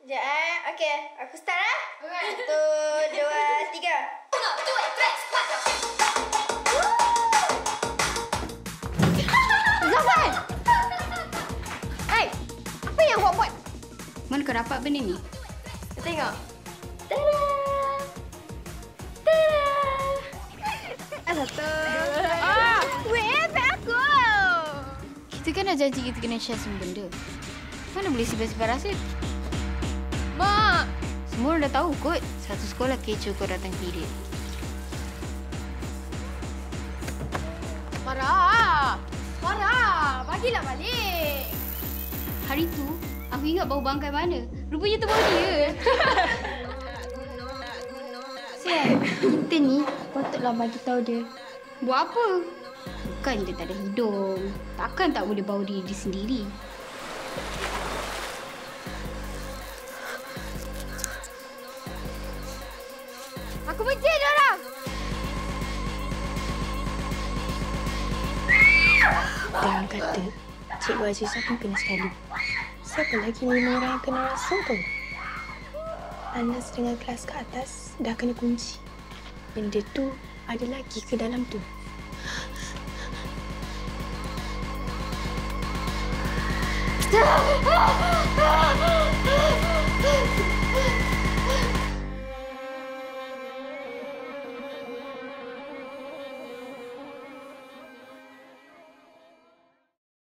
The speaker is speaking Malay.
Sekejap eh. Okey, aku start eh. Okay. Satu, dua, tiga. Zafan! Hai! Apa yang awak buat? Mana kau dapat benda ni? Tengok. Tada! Tada! Satu. Ah! Weh, beg aku! Kita kan dah janji kita kena share semua benda. Mana boleh simpan-simpan rasa? Mak! Semua orang dah tahu kot. Satu sekolah kecoh kau datang period. Farah! Farah! Bagilah balik! Hari tu, aku ingat bau bangkai mana. Rupanya tu bau dia. Sial, kita ni patutlah bagi tahu dia. Buat apa? Bukan dia tak ada hidung. Takkan tak boleh bau diri dia sendiri. Aku benci dia orang! Jangan kata Cikgu Azizah pun kena sekali. Siapa lagi lima orang yang kena rasa tu? Anas dengan kelas ke atas dah kena kunci. Benda tu ada lagi ke dalam tu? Ah!